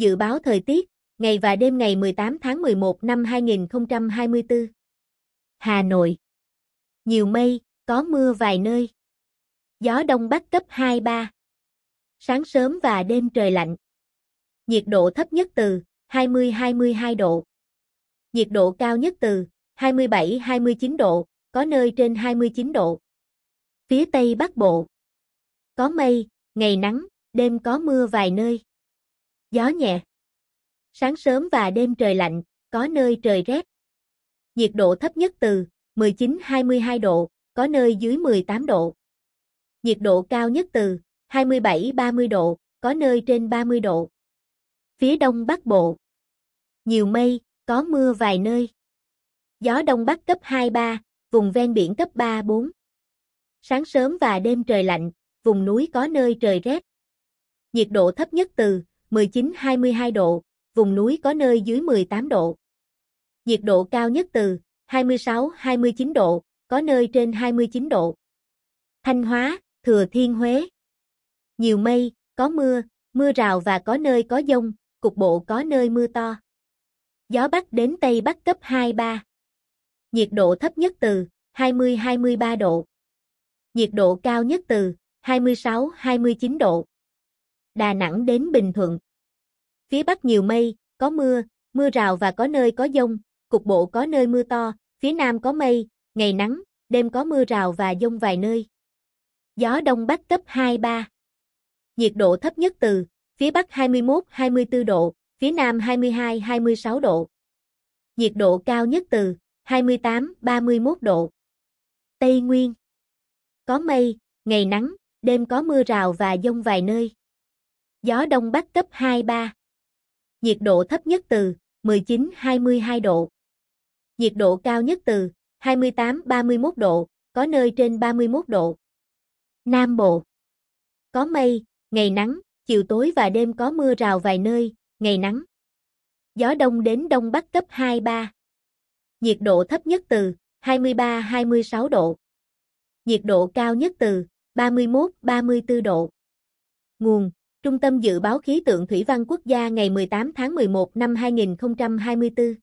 Dự báo thời tiết, ngày và đêm ngày 18 tháng 11 năm 2024. Hà Nội. Nhiều mây, có mưa vài nơi. Gió đông bắc cấp 2-3. Sáng sớm và đêm trời lạnh. Nhiệt độ thấp nhất từ 20-22 độ. Nhiệt độ cao nhất từ 27-29 độ, có nơi trên 29 độ. Phía Tây Bắc Bộ. Có mây, ngày nắng, đêm có mưa vài nơi. Gió nhẹ. Sáng sớm và đêm trời lạnh, có nơi trời rét. Nhiệt độ thấp nhất từ 19-22 độ, có nơi dưới 18 độ. Nhiệt độ cao nhất từ 27-30 độ, có nơi trên 30 độ. Phía Đông Bắc Bộ. Nhiều mây, có mưa vài nơi. Gió Đông Bắc cấp 2-3, vùng ven biển cấp 3-4. Sáng sớm và đêm trời lạnh, vùng núi có nơi trời rét. Nhiệt độ thấp nhất từ 19-22 độ, vùng núi có nơi dưới 18 độ. Nhiệt độ cao nhất từ 26-29 độ, có nơi trên 29 độ. Thanh Hóa, Thừa Thiên Huế. Nhiều mây, có mưa, mưa rào và có nơi có dông, cục bộ có nơi mưa to. Gió Bắc đến Tây Bắc cấp 2-3. Nhiệt độ thấp nhất từ 20-23 độ. Nhiệt độ cao nhất từ 26-29 độ. Đà Nẵng đến Bình Thuận. Phía Bắc nhiều mây, có mưa, mưa rào và có nơi có dông, cục bộ có nơi mưa to, phía Nam có mây, ngày nắng, đêm có mưa rào và dông vài nơi. Gió Đông Bắc cấp 2-3. Nhiệt độ thấp nhất từ, phía Bắc 21-24 độ, phía Nam 22-26 độ. Nhiệt độ cao nhất từ, 28-31 độ. Tây Nguyên. Có mây, ngày nắng, đêm có mưa rào và dông vài nơi. Gió Đông Bắc cấp 2-3. Nhiệt độ thấp nhất từ 19-22 độ. Nhiệt độ cao nhất từ 28-31 độ, có nơi trên 31 độ. Nam Bộ. Có mây, ngày nắng, chiều tối và đêm có mưa rào vài nơi, ngày nắng. Gió đông đến đông bắc cấp 2-3. Nhiệt độ thấp nhất từ 23-26 độ. Nhiệt độ cao nhất từ 31-34 độ. Nguồn Trung tâm Dự báo Khí tượng Thủy văn Quốc gia ngày 18 tháng 11 năm 2024